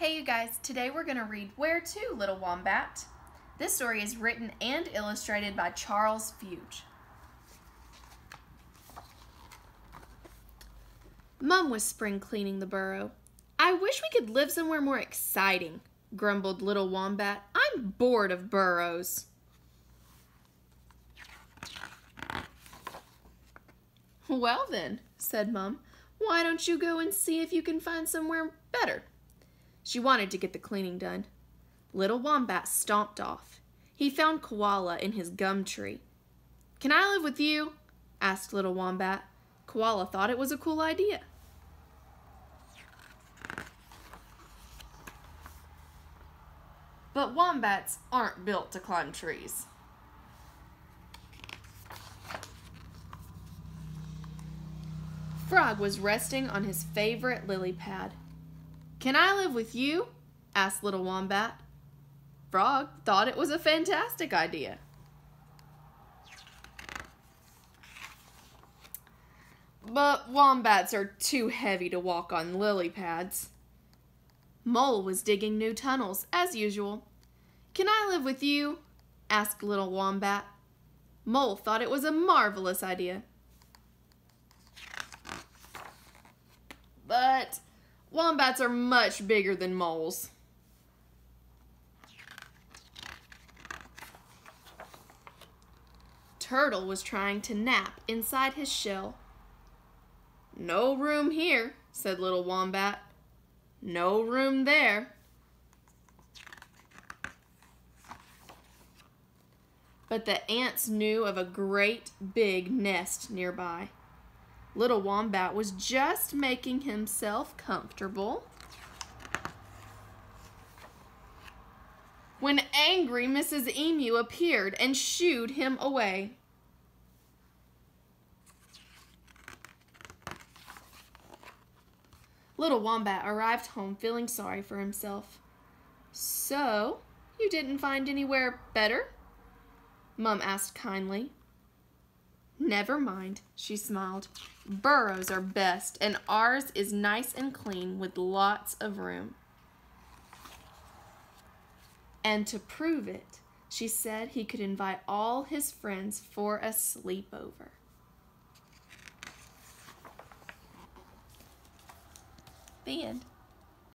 Hey you guys, today we're going to read Where to, Little Wombat? This story is written and illustrated by Charles Fuge. Mum was spring cleaning the burrow. I wish we could live somewhere more exciting, grumbled Little Wombat. I'm bored of burrows. Well then, said Mum, why don't you go and see if you can find somewhere better? She wanted to get the cleaning done. Little Wombat stomped off. He found Koala in his gum tree. Can I live with you? asked Little Wombat. Koala thought it was a cool idea. But wombats aren't built to climb trees. Frog was resting on his favorite lily pad. Can I live with you? asked Little Wombat. Frog thought it was a fantastic idea. But wombats are too heavy to walk on lily pads. Mole was digging new tunnels, as usual. Can I live with you? asked Little Wombat. Mole thought it was a marvelous idea. But Wombats are much bigger than moles. Turtle was trying to nap inside his shell. No room here, said little Wombat. No room there. But the ants knew of a great big nest nearby. Little Wombat was just making himself comfortable when angry Mrs. Emu appeared and shooed him away. Little Wombat arrived home feeling sorry for himself. So, you didn't find anywhere better? Mum asked kindly. Never mind, she smiled. Burrows are best, and ours is nice and clean with lots of room. And to prove it, she said he could invite all his friends for a sleepover. The end.